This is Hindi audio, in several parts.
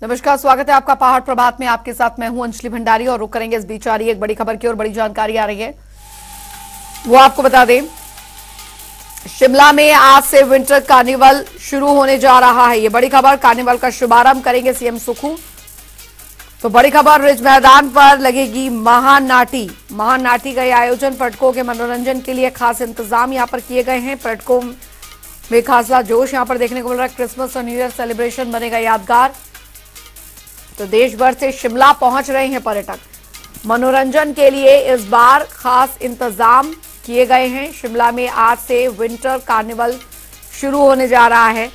नमस्कार, स्वागत है आपका पहाड़ प्रभात में। आपके साथ मैं हूँ अंजलि भंडारी और रुक करेंगे इस बीच आ रही है एक बड़ी खबर की और बड़ी जानकारी आ रही है। वो आपको बता दें, शिमला में आज से विंटर कार्निवल शुरू होने जा रहा है। ये बड़ी खबर, कार्निवल का शुभारंभ करेंगे सीएम सुखू तो बड़ी खबर रिज मैदान पर लगेगी महानाटी। महानाटी का यह आयोजन पर्यटकों के मनोरंजन के लिए खास इंतज़ाम यहाँ पर किए गए हैं। पर्यटकों में खासा जोश यहाँ पर देखने को मिल रहा है। क्रिसमस और न्यू ईयर सेलिब्रेशन बनेगा यादगार। तो देश भर से शिमला पहुँच रहे हैं पर्यटक। मनोरंजन के लिए इस बार खास इंतज़ाम किए गए हैं। शिमला में आज से विंटर कार्निवल शुरू होने जा रहा है।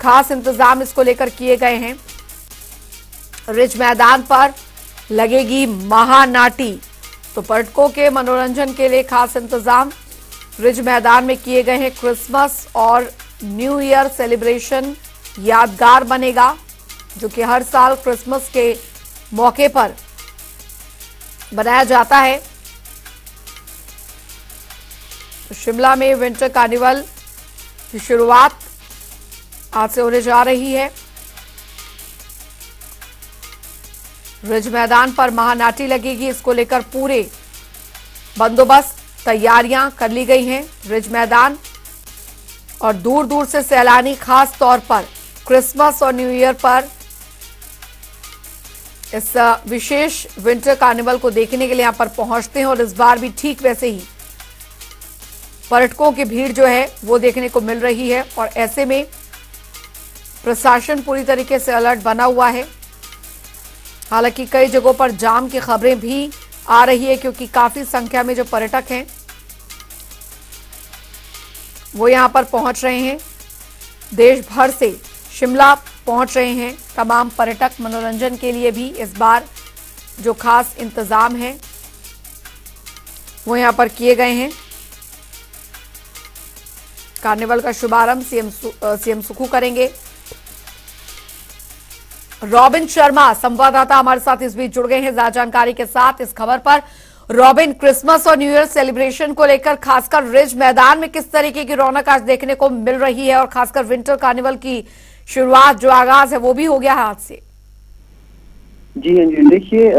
खास इंतज़ाम इसको लेकर किए गए हैं। रिज मैदान पर लगेगी महानाटी। तो पर्यटकों के मनोरंजन के लिए खास इंतज़ाम। रिज मैदान में किए गए हैं क्रिसमस और न्यू ईयर सेलिब्रेशन। यादगार बनेगा, जो कि हर साल क्रिसमस के मौके पर बनाया जाता है। शिमला में विंटर कार्निवल की शुरुआत आज से होने जा रही है। रिज मैदान पर महानाटी लगेगी। इसको लेकर पूरे बंदोबस्त, तैयारियाँ कर ली गई हैं। रिज मैदान और दूर दूर से सैलानी, खास तौर पर क्रिसमस और न्यू ईयर पर इस विशेष विंटर कार्निवल को देखने के लिए यहाँ पर पहुँचते हैं और इस बार भी ठीक वैसे ही पर्यटकों की भीड़ जो है वो देखने को मिल रही है और ऐसे में प्रशासन पूरी तरीके से अलर्ट बना हुआ है। हालाँकि कई जगहों पर जाम की खबरें भी आ रही है क्योंकि काफ़ी संख्या में जो पर्यटक हैं, वो यहाँ पर पहुँच रहे हैं। देश भर से शिमला पहुँच रहे हैं। तमाम पर्यटक मनोरंजन के लिए भी इस बार जो खास इंतज़ाम है, वो यहाँ पर किए गए हैं। कार्निवल का शुभारंभ सीएम सीएम सुखू करेंगे। रॉबिन शर्मा, संवाददाता हमारे साथ इस बीच जुड़ गए हैं। ज़्यादा जानकारी के साथ इस खबर पर रॉबिन क्रिसमस और न्यू ईयर सेलिब्रेशन को लेकर, खासकर रिज मैदान में किस तरीके की रौनक आज देखने को मिल रही है और खासकर विंटर कार्निवल की शुरुआत जो आगाज़ है वो भी हो गया हाथ से। जी हाँ जी, देखिए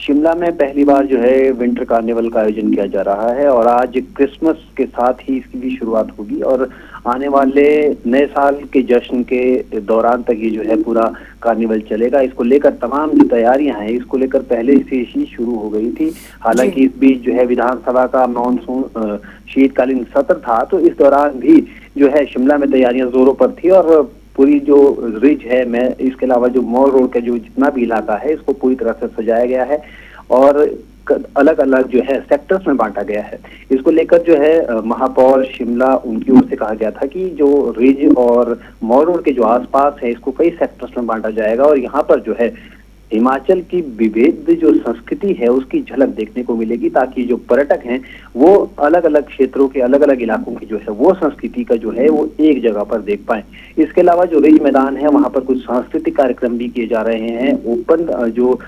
शिमला में पहली बार जो है विंटर कार्निवल का आयोजन किया जा रहा है और आज क्रिसमस के साथ ही इसकी भी शुरुआत होगी और आने वाले नए साल के जश्न के दौरान तक ये जो है पूरा कार्निवल चलेगा। इसको लेकर तमाम जो तैयारियाँ हैं इसको लेकर पहले से ही शुरू हो गई थी। हालाँकि इस बीच जो है विधानसभा का मानसून शीतकालीन सत्र था तो इस दौरान भी जो है शिमला में तैयारियाँ जोरों पर थी और पूरी जो रिज है, मैं इसके अलावा जो मॉल रोड का जो जितना भी इलाका है, इसको पूरी तरह से सजाया गया है और अलग अलग जो है सेक्टर्स में बांटा गया है। इसको लेकर जो है महापौर, शिमला, उनकी ओर से कहा गया था कि जो रिज और मॉल रोड के जो आसपास है, इसको कई सेक्टर्स में बांटा जाएगा और यहाँ पर जो है हिमाचल की विभेद जो संस्कृति है, उसकी झलक देखने को मिलेगी ताकि जो पर्यटक हैं, वो अलग अलग क्षेत्रों के अलग अलग इलाकों की जो है, वो संस्कृति का जो है, वो एक जगह पर देख पाए। इसके अलावा जो रिज मैदान है, वहाँ पर कुछ सांस्कृतिक कार्यक्रम भी किए जा रहे हैं। ओपन जो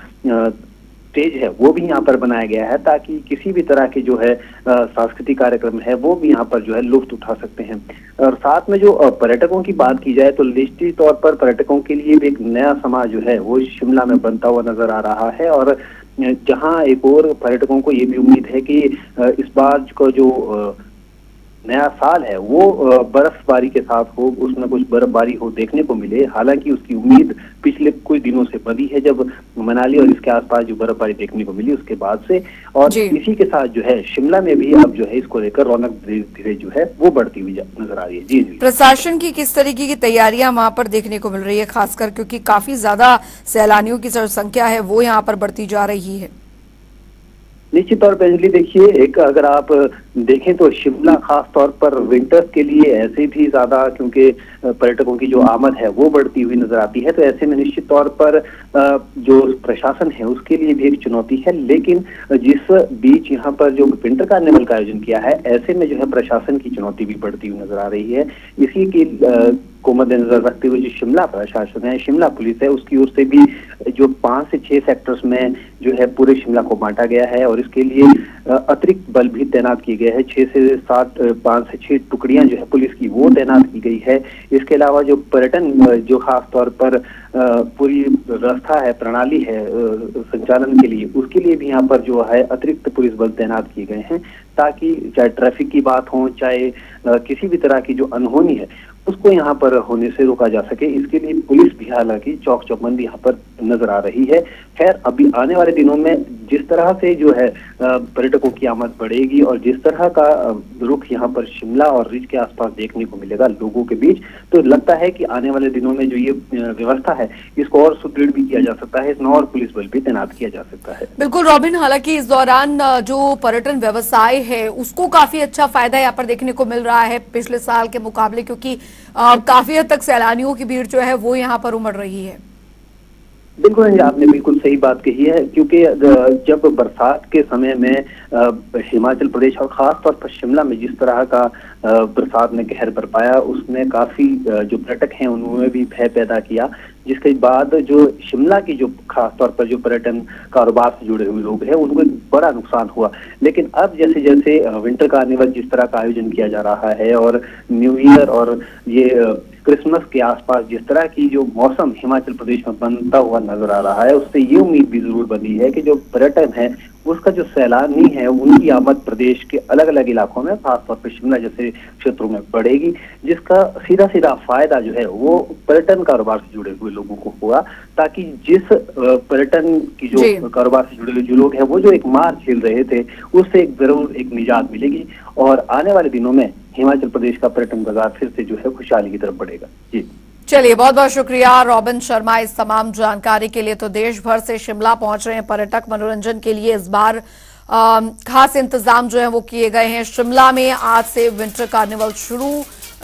स्टेज है, वो भी यहाँ पर बनाया गया है ताकि किसी भी तरह के जो है सांस्कृतिक कार्यक्रम है, वो भी यहाँ पर जो है लुफ्त उठा सकते हैं। और साथ में जो पर्यटकों की बात की जाए तो निश्चित तौर पर पर्यटकों के लिए भी एक नया समाज जो है, वो शिमला में बनता हुआ नज़र आ रहा है और जहाँ एक और पर्यटकों को ये भी उम्मीद है कि इस बार का जो नया साल है। वो बर्फबारी के साथ हो उसमें कुछ बर्फबारी हो देखने को मिले। हालाँकि उसकी उम्मीद पिछले कुछ दिनों से बनी है जब मनाली और इसके आसपास जो बर्फबारी देखने को मिली उसके बाद से। और इसी के साथ जो है शिमला में भी अब जो है इसको लेकर रौनक धीरे धीरे जो है वो बढ़ती हुई नज़र आ रही है। जी जी। प्रशासन की किस तरीके की तैयारियाँ वहाँ पर देखने को मिल रही है खासकर क्योंकि काफ़ी ज़्यादा सैलानियों की संख्या है वो यहाँ पर बढ़ती जा रही है। निश्चित तौर पर अंजलि देखिए एक अगर आप देखें तो शिमला खास तौर पर विंटर्स के लिए ऐसे भी ज़्यादा क्योंकि पर्यटकों की जो आमद है, वो बढ़ती हुई नज़र आती है। तो ऐसे में निश्चित तौर पर जो प्रशासन है, उसके लिए भी एक चुनौती है। लेकिन जिस बीच यहाँ पर जो विंटर कार्निवल का आयोजन किया है, ऐसे में जो है प्रशासन की चुनौती भी बढ़ती हुई नज़र आ रही है। इसी की को मद्देनजर रखते हुए जो शिमला प्रशासन है, शिमला पुलिस है, उसकी ओर से भी जो पाँच से छह सेक्टर्स में जो है पूरे शिमला को बांटा गया है और इसके लिए अतिरिक्त बल भी तैनात किए गए हैं। छह से सात, पाँच से छह टुकड़ियाँ जो है पुलिस की, वो तैनात की गई है। इसके अलावा जो पर्यटन, जो खास तौर पर पूरी व्यवस्था है, प्रणाली है संचालन के लिए, उसके लिए भी यहाँ पर जो है अतिरिक्त पुलिस बल तैनात किए गए हैं। ताकि चाहे ट्रैफ़िक की बात हो, चाहे किसी भी तरह की जो अनहोनी है उसको यहाँ पर होने से रोका जा सके। इसके लिए पुलिस भी हालाँकि चौक चौबंदी यहाँ पर नज़र आ रही है। खैर, अभी आने वाले दिनों में जिस तरह से जो है पर्यटकों की आमद बढ़ेगी और जिस तरह का रुख यहाँ पर शिमला और रिज के आसपास देखने को मिलेगा लोगों के बीच तो लगता है कि आने वाले दिनों में जो ये व्यवस्था है, इसको और सुदृढ़ भी किया जा सकता है। इसमें और पुलिस बल भी तैनात किया जा सकता है। बिल्कुल, रॉबिन, हालाँकि इस दौरान जो पर्यटन व्यवसाय है, उसको काफ़ी अच्छा फ़ायदा यहाँ पर देखने को मिल रहा है पिछले साल के मुकाबले, क्योंकि काफ़ी हद तक सैलानियों की भीड़ जो है वो यहाँ पर उमड़ रही है। बिल्कुल आपने बिल्कुल सही बात कही है, क्योंकि जब बरसात के समय में हिमाचल प्रदेश और खास तौर पर शिमला में जिस तरह का बरसात ने कहर बरपाया, उसने काफ़ी जो पर्यटक हैं उन्होंने भी भय पैदा किया। जिसके बाद जो शिमला की जो खासतौर पर जो पर्यटन कारोबार से जुड़े हुए लोग हैं, उनको एक बड़ा नुकसान हुआ। लेकिन अब जैसे जैसे विंटर कार्निवल जिस तरह का आयोजन किया जा रहा है और न्यू ईयर और ये क्रिसमस के आसपास जिस तरह की जो मौसम हिमाचल प्रदेश में बनता हुआ नज़र आ रहा है उससे ये उम्मीद भी ज़रूर बनी है कि जो पर्यटन है उसका जो सैलानी है उनकी आमद प्रदेश के अलग अलग इलाकों में खासतौर पर शिमला जैसे क्षेत्रों में बढ़ेगी जिसका सीधा सीधा फ़ायदा जो है वो पर्यटन कारोबार से जुड़े हुए लोगों को होगा ताकि जिस पर्यटन की जो कारोबार से जुड़े हुए जो लोग हैं वो जो एक मार झेल रहे थे उससे एक ज़रूर एक निजात मिलेगी और आने वाले दिनों में हिमाचल प्रदेश का पर्यटन बाज़ार फिर से जो है खुशहाली की तरफ़ बढ़ेगा। जी। चलिए, बहुत बहुत शुक्रिया रॉबिन शर्मा इस तमाम जानकारी के लिए। तो देश भर से शिमला पहुँच रहे हैं पर्यटक मनोरंजन के लिए इस बार खास इंतज़ाम जो है वो किए गए हैं। शिमला में आज से विंटर कार्निवल शुरू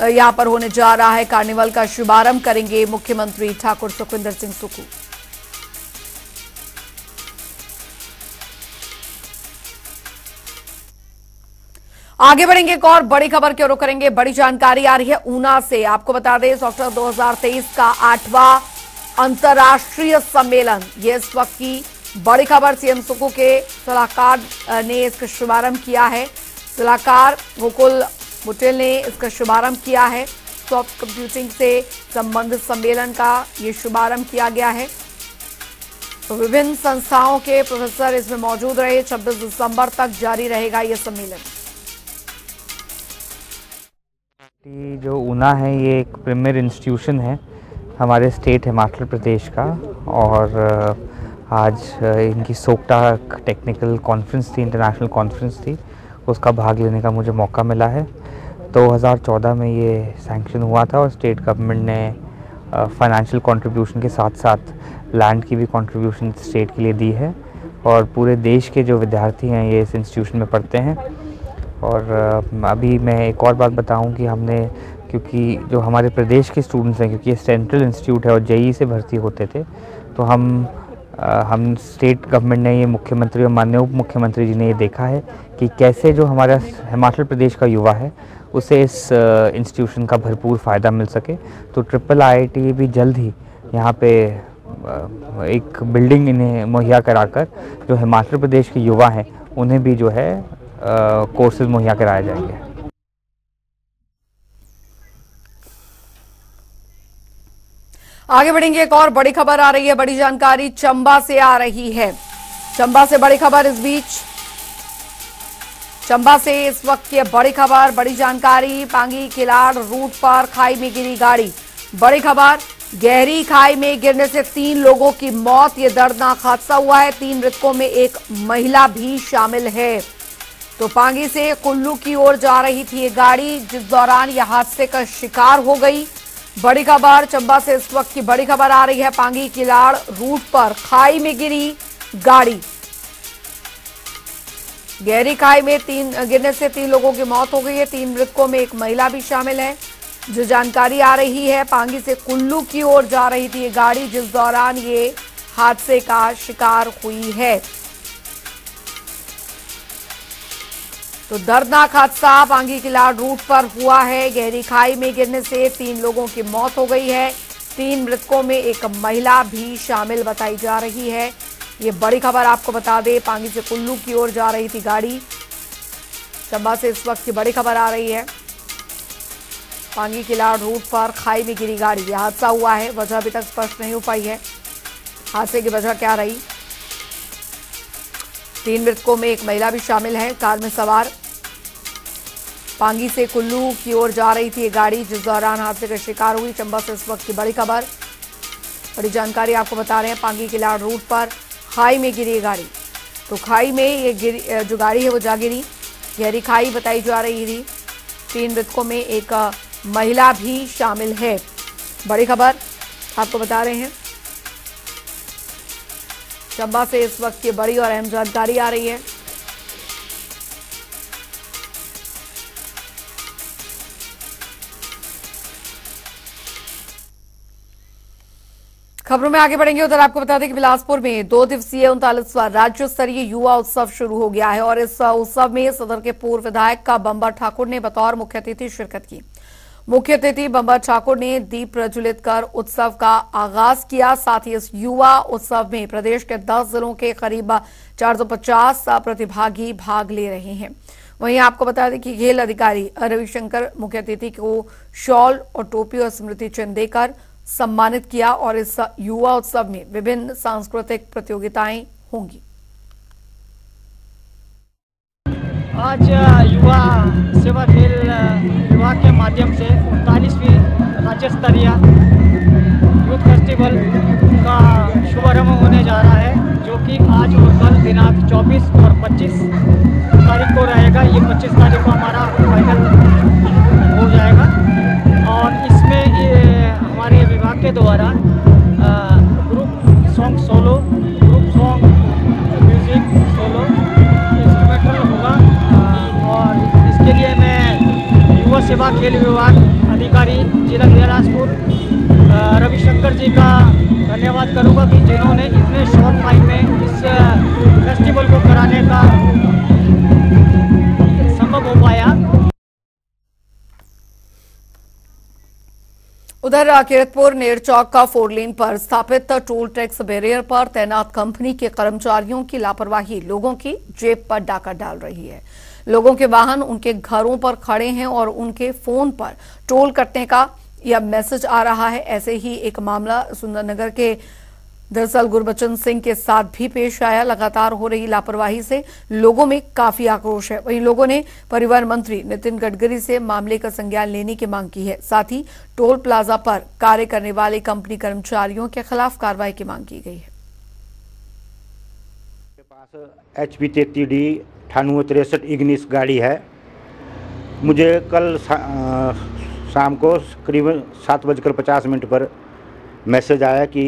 यहाँ पर होने जा रहा है। कार्निवल का शुभारंभ करेंगे मुख्यमंत्री ठाकुर सुखविंदर सिंह सुखू आगे बढ़ेंगे एक और बड़ी खबर की ओर करेंगे। बड़ी जानकारी आ रही है ऊना से। आपको बता दें, इस अक्टूबर 2023 का आठवां अंतर्राष्ट्रीय सम्मेलन। ये इस वक्त की बड़ी खबर। सीएम सुकू के सलाहकार ने इसका शुभारंभ किया है। सलाहकार गोकुल बुटेल ने इसका शुभारंभ किया है। सॉफ्ट कंप्यूटिंग से संबंधित सम्मेलन का ये शुभारंभ किया गया है। तो विभिन्न संस्थाओं के प्रोफेसर इसमें मौजूद रहे। 26 दिसंबर तक जारी रहेगा ये सम्मेलन। जो ऊना है, ये एक प्रीमियर इंस्टीट्यूशन है हमारे स्टेट हिमाचल प्रदेश का और आज इनकी सोकटा टेक्निकल कॉन्फ्रेंस थी इंटरनेशनल कॉन्फ्रेंस थी। उसका भाग लेने का मुझे मौका मिला है। 2014 में ये सैंक्शन हुआ था और स्टेट गवर्नमेंट ने फाइनेंशियल कंट्रीब्यूशन के साथ साथ लैंड की भी कंट्रीब्यूशन स्टेट के लिए दी है। और पूरे देश के जो विद्यार्थी हैं ये इस इंस्टीट्यूशन में पढ़ते हैं। और अभी मैं एक और बात बताऊँ कि हमने, क्योंकि जो हमारे प्रदेश के स्टूडेंट्स हैं, क्योंकि ये सेंट्रल इंस्टीट्यूट है और जेई से भर्ती होते थे तो हम हम स्टेट गवर्नमेंट ने ये मुख्यमंत्री और माननीय उप मुख्यमंत्री जी ने ये देखा है कि कैसे जो हमारा हिमाचल प्रदेश का युवा है, उसे इस इंस्टीट्यूशन का भरपूर फ़ायदा मिल सके। तो ट्रिपल आईआईटी भी जल्द ही यहाँ पे एक बिल्डिंग इन्हें मुहैया कराकर जो हिमाचल प्रदेश के युवा हैं, उन्हें भी जो है कोर्सेज मुहैया कराए जाएँगे। आगे बढ़ेंगे एक और बड़ी खबर आ रही है, बड़ी जानकारी चंबा से आ रही है। चंबा से बड़ी खबर इस बीच। चंबा से इस वक्त की बड़ी खबर, बड़ी जानकारी, पांगी किलाड़ रूट पर खाई में गिरी गाड़ी। बड़ी खबर, गहरी खाई में गिरने से तीन लोगों की मौत, ये दर्दनाक हादसा हुआ है। तीन मृतकों में एक महिला भी शामिल है। तो पांगी से कुल्लू की ओर जा रही थी ये गाड़ी, जिस दौरान यह हादसे का शिकार हो गई। बड़ी खबर, चंबा से इस वक्त की बड़ी खबर आ रही है। पांगी किलाड़ रूट पर खाई में गिरी गाड़ी। गहरी खाई में तीन, गिरने से तीन लोगों की मौत हो गई है। तीन मृतकों में एक महिला भी शामिल है। जो जानकारी आ रही है, पांगी से कुल्लू की ओर जा रही थी ये गाड़ी, जिस दौरान ये हादसे का शिकार हुई है। तो दर्दनाक हादसा पांगी किलाड़ रूट पर हुआ है। गहरी खाई में गिरने से तीन लोगों की मौत हो गई है। तीन मृतकों में एक महिला भी शामिल बताई जा रही है। ये बड़ी खबर आपको बता दें, पांगी से कुल्लू की ओर जा रही थी गाड़ी। चंबा से इस वक्त की बड़ी खबर आ रही है। पांगी किलाड़ रूट पर खाई में गिरी गाड़ी। यह हादसा हुआ है, वजह अभी तक स्पष्ट नहीं हो पाई है। हादसे की वजह क्या रही? तीन मृतकों में एक महिला भी शामिल है। कार में सवार पांगी से कुल्लू की ओर जा रही थी गाड़ी, जिस दौरान हादसे का शिकार हुई। चंबा से इस वक्त की बड़ी खबर। बड़ी जानकारी आपको बता रहे हैं, पांगी किलाड़ रूट पर खाई में गिरी गाड़ी। तो खाई में ये जो गाड़ी है वो जा गिरी। गहरी खाई बताई जा रही थी। तीन मृतकों में एक महिला भी शामिल है। बड़ी खबर आपको बता रहे हैं। चंबा से इस वक्त की बड़ी और अहम जानकारी आ रही है। खबरों में आगे बढ़ेंगे, उधर आपको बता दें कि बिलासपुर में दो दिवसीय उनतालीसवा राज्य स्तरीय युवा उत्सव शुरू हो गया है और इस उत्सव में सदर के पूर्व विधायक का बंबर ठाकुर ने बतौर मुख्य अतिथि शिरकत की। मुख्य अतिथि बंबर ठाकुर ने दीप प्रज्वलित कर उत्सव का आगाज़ किया। साथ ही इस युवा उत्सव में प्रदेश के 10 जिलों के करीब 450 प्रतिभागी भाग ले रहे हैं। वहीं आपको बता दें कि खेल अधिकारी रविशंकर मुख्य अतिथि को शॉल और टोपी और स्मृति चिन्ह देकर सम्मानित किया और इस युवा उत्सव में विभिन्न सांस्कृतिक प्रतियोगिताएँ होंगी। आज युवा सेवा जिला बिलासपुर रविशंकर जी का धन्यवाद करूँगा कि जिन्होंने इतने शॉर्ट टाइम में इस फेस्टिवल को कराने का संभव हो पाया। उधर किरतपुर नेर चौक का फोर लेन पर स्थापित टोल टैक्स बैरियर पर तैनात कंपनी के कर्मचारियों की लापरवाही, लोगों की जेब पर डाका डाल रही है। लोगों के वाहन उनके घरों पर खड़े हैं और उनके फ़ोन पर टोल कटने का यह मैसेज आ रहा है। ऐसे ही एक मामला सुंदरनगर के दरअसल गुरबचन सिंह के साथ भी पेश आया। लगातार हो रही लापरवाही से लोगों में काफ़ी आक्रोश है। वहीं लोगों ने परिवहन मंत्री नितिन गडकरी से मामले का संज्ञान लेने की मांग की है। साथ ही टोल प्लाजा पर कार्य करने वाले कंपनी कर्मचारियों के खिलाफ कार्रवाई की मांग की गई है। एच पी तेती डी अठानवे तिरसठ इग्निस गाड़ी है। मुझे कल शाम को करीबन सात बजकर पचास मिनट पर मैसेज आया कि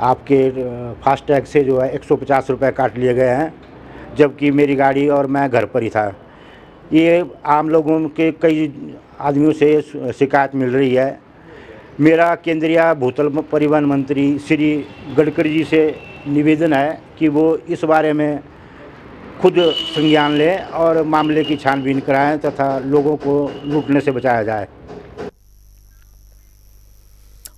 आपके फास्टैग से जो है एक सौ पचास रुपये काट लिए गए हैं, जबकि मेरी गाड़ी और मैं घर पर ही था। ये आम लोगों के कई आदमियों से, शिकायत मिल रही है। मेरा केंद्रीय भूतल परिवहन मंत्री श्री गडकरी जी से निवेदन है कि वो इस बारे में खुद संज्ञान लें और मामले की छानबीन कराएँ तथा लोगों को लूटने से बचाया जाए।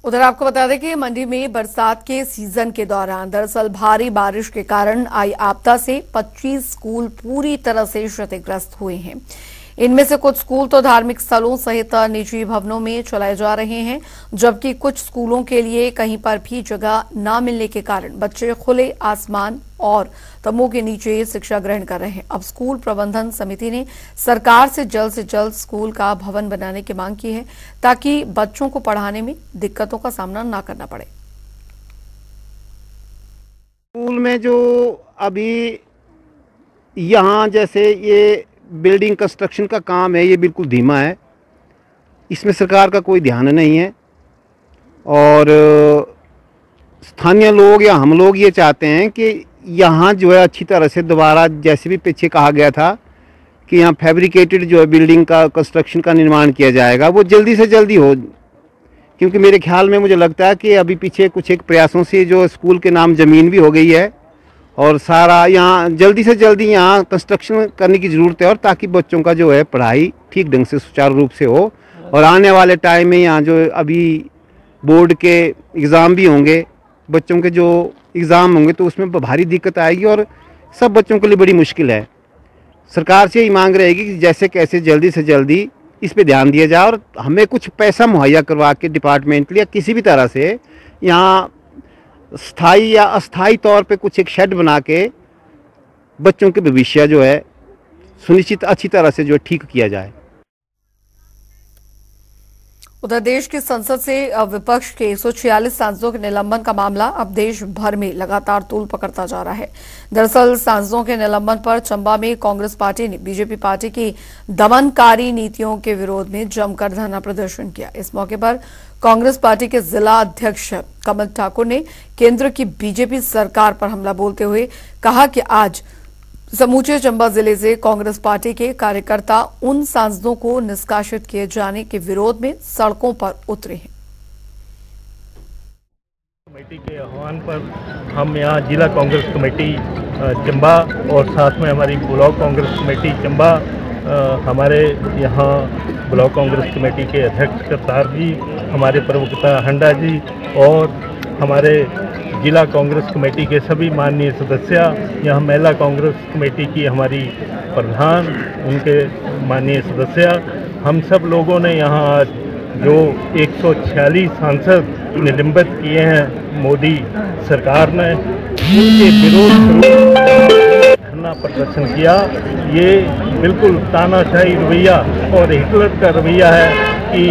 उधर आपको बता दें कि मंडी में बरसात के सीज़न के दौरान दरअसल भारी बारिश के कारण आई आपदा से 25 स्कूल पूरी तरह से क्षतिग्रस्त हुए हैं। इनमें से कुछ स्कूल तो धार्मिक स्थलों सहित निजी भवनों में चलाए जा रहे हैं, जबकि कुछ स्कूलों के लिए कहीं पर भी जगह न मिलने के कारण बच्चे खुले, आसमान और तंबू के नीचे शिक्षा ग्रहण कर रहे हैं। अब स्कूल प्रबंधन समिति ने सरकार से जल्द से जल्द स्कूल का भवन बनाने की मांग की है, ताकि बच्चों को पढ़ाने में दिक्कतों का सामना न करना पड़े। स्कूल में जो अभी यहाँ जैसे ये बिल्डिंग कंस्ट्रक्शन का काम है, ये बिल्कुल धीमा है। इसमें सरकार का कोई ध्यान नहीं है। और, स्थानीय लोग या हम लोग ये चाहते हैं कि यहाँ जो है अच्छी तरह से दोबारा जैसे भी पीछे कहा गया था कि यहाँ फैब्रिकेटेड जो है बिल्डिंग का कंस्ट्रक्शन का निर्माण किया जाएगा, वो जल्दी से जल्दी हो। क्योंकि मेरे ख्याल में मुझे लगता है कि अभी पीछे कुछ एक प्रयासों से जो स्कूल के नाम ज़मीन भी हो गई है और सारा यहाँ, जल्दी से जल्दी यहाँ कंस्ट्रक्शन करने की ज़रूरत है और ताकि बच्चों का जो है पढ़ाई ठीक ढंग से सुचारू रूप से हो। और आने वाले टाइम में यहाँ जो अभी बोर्ड के एग्ज़ाम भी होंगे, बच्चों के जो एग्ज़ाम होंगे तो उसमें भारी दिक्कत आएगी और सब बच्चों के लिए बड़ी मुश्किल है। सरकार से यही मांग रहेगी कि जैसे कैसे जल्दी से जल्दी इस पे ध्यान दिया जाए और हमें कुछ पैसा मुहैया करवा के डिपार्टमेंट या किसी भी तरह से यहाँ स्थायी या अस्थाई तौर पे कुछ एक शेड बना के बच्चों के भविष्य जो है, सुनिश्चित अच्छी तरह से जो ठीक किया जाए। उधर देश की संसद से विपक्ष के 146 सांसदों के निलंबन का मामला अब देश भर में लगातार तूल पकड़ता जा रहा है। दरअसल सांसदों के निलंबन पर चंबा में कांग्रेस पार्टी ने बीजेपी पार्टी की दमनकारी नीतियों के विरोध में जमकर धरना प्रदर्शन किया। इस मौके पर कांग्रेस पार्टी के जिला अध्यक्ष कमल ठाकुर ने केंद्र की बीजेपी सरकार पर हमला बोलते हुए कहा कि आज समूचे चंबा ज़िले से कांग्रेस पार्टी के कार्यकर्ता उन सांसदों को निष्कासित किए जाने के विरोध में सड़कों पर उतरे हैं। कमेटी के आह्वान पर हम यहाँ जिला कांग्रेस कमेटी चंबा और साथ में हमारी ब्लॉक कांग्रेस कमेटी चंबा हमारे यहाँ ब्लॉक कांग्रेस कमेटी के अध्यक्ष करतार जी, हमारे प्रवक्ता हंडा जी और हमारे जिला कांग्रेस कमेटी के सभी माननीय सदस्य यहाँ महिला कांग्रेस कमेटी की हमारी प्रधान, उनके माननीय सदस्य, हम सब लोगों ने यहाँ आज जो 146 सांसद निलंबित किए हैं मोदी सरकार ने, उनके विरोध धरना प्रदर्शन किया। ये बिल्कुल तानाशाही रवैया और हिटलर का रवैया है कि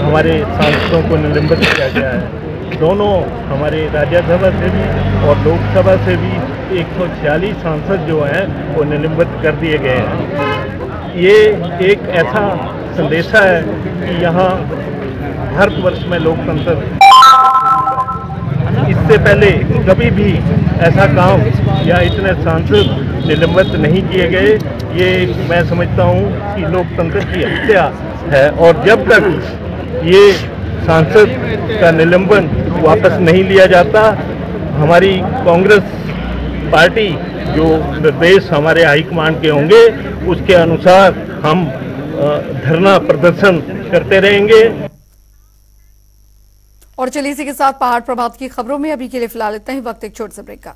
हमारे सांसदों को निलंबित किया गया है। दोनों हमारे राज्यसभा से भी और लोकसभा से भी 146 सांसद जो हैं, वो निलंबित कर दिए गए हैं। ये एक ऐसा संदेशा है कि यहाँ भारतवर्ष में लोकतंत्र इससे पहले कभी भी ऐसा काम या इतने सांसद निलंबित नहीं किए गए। ये मैं समझता हूँ कि लोकतंत्र की हत्या है और जब तक ये सांसद का निलंबन वापस नहीं लिया जाता। हमारी कांग्रेस पार्टी जो निर्देश हमारे हाईकमांड के होंगे, उसके अनुसार हम धरना प्रदर्शन करते रहेंगे। और चलिए इसी के साथ पहाड़ प्रभात की खबरों में अभी के लिए फ़िलहाल इतना ही। वक्त एक छोटे से ब्रेक का।